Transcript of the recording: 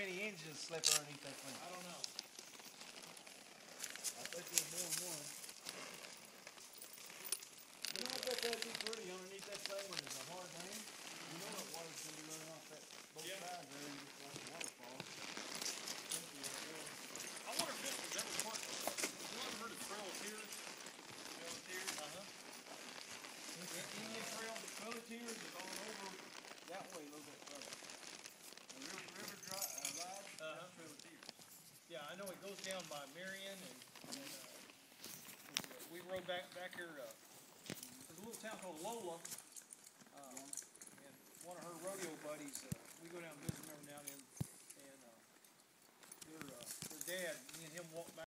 how many engines slip underneath that thing. I don't know. I think there's more than one. You know, I bet that'd be pretty underneath that thing when it's Goes down by Marion and, and, uh, we rode back, back here, uh, there's a little town called Lola. Uh, and one of her rodeo buddies, uh, we go down and visit them every now and then, and, uh, their, uh, their dad, me and him walked back